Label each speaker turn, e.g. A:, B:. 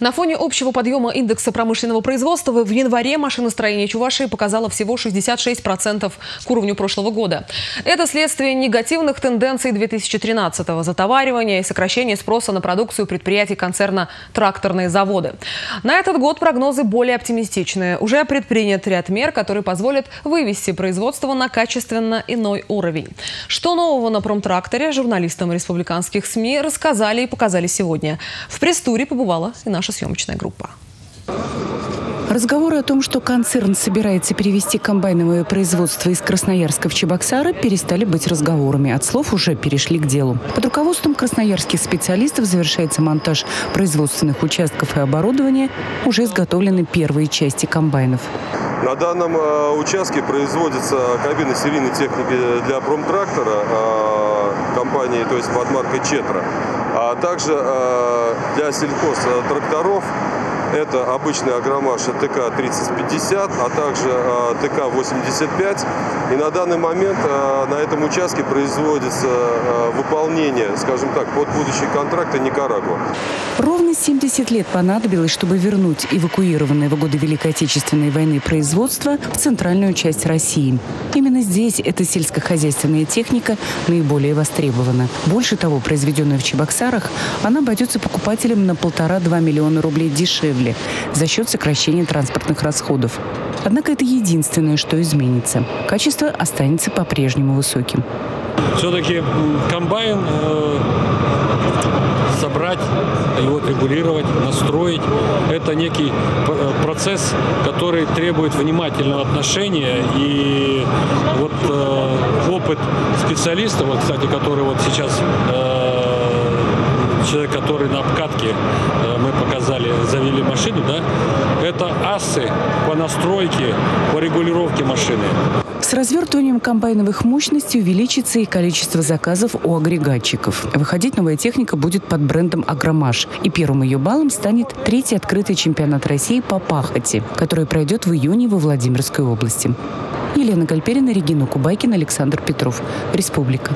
A: На фоне общего подъема индекса промышленного производства в январе машиностроение Чувашии показало всего 66% к уровню прошлого года. Это следствие негативных тенденций 2013-го – затоваривания и сокращения спроса на продукцию предприятий концерна «Тракторные заводы». На этот год прогнозы более оптимистичные. Уже предпринят ряд мер, которые позволят вывести производство на качественно иной уровень. Что нового на промтракторе журналистам республиканских СМИ рассказали и показали сегодня. В пресс-туре побывала и наша съемочная группа.
B: Разговоры о том, что концерн собирается перевести комбайновое производство из Красноярска в Чебоксары, перестали быть разговорами. От слов уже перешли к делу. Под руководством красноярских специалистов завершается монтаж производственных участков и оборудования. Уже изготовлены первые части комбайнов.
C: На данном э, участке производится кабина серийной техники для промтрактора э, компании, то есть под маркой Четра, а также для сельхозтракторов это обычный агромаш ТК-3050, а также э, ТК-85. И на данный момент э, на этом участке производится э, выполнение, скажем так, под будущие контракты Никарагуа.
B: Ровно 70 лет понадобилось, чтобы вернуть эвакуированное в годы Великой Отечественной войны производство в центральную часть России. Именно здесь эта сельскохозяйственная техника наиболее востребована. Больше того, произведенная в Чебоксарах, она обойдется покупателям на полтора-два миллиона рублей дешевле дешевле за счет сокращения транспортных расходов. Однако это единственное, что изменится. Качество останется по-прежнему высоким.
D: Все-таки комбайн э, собрать, его регулировать, настроить. Это некий э, процесс, который требует внимательного отношения. И вот э, опыт специалиста, вот, кстати, который вот сейчас э, человек, который на обкатке, э, мы показали, завели машину, да, это асы по настройке, по регулировке машины.
B: С развертыванием комбайновых мощностей увеличится и количество заказов у агрегатчиков. Выходить новая техника будет под брендом «Агромаш». И первым ее баллом станет третий открытый чемпионат России по пахоте, который пройдет в июне во Владимирской области. Елена Гальперина, Регина Кубайкина, Александр Петров. Республика.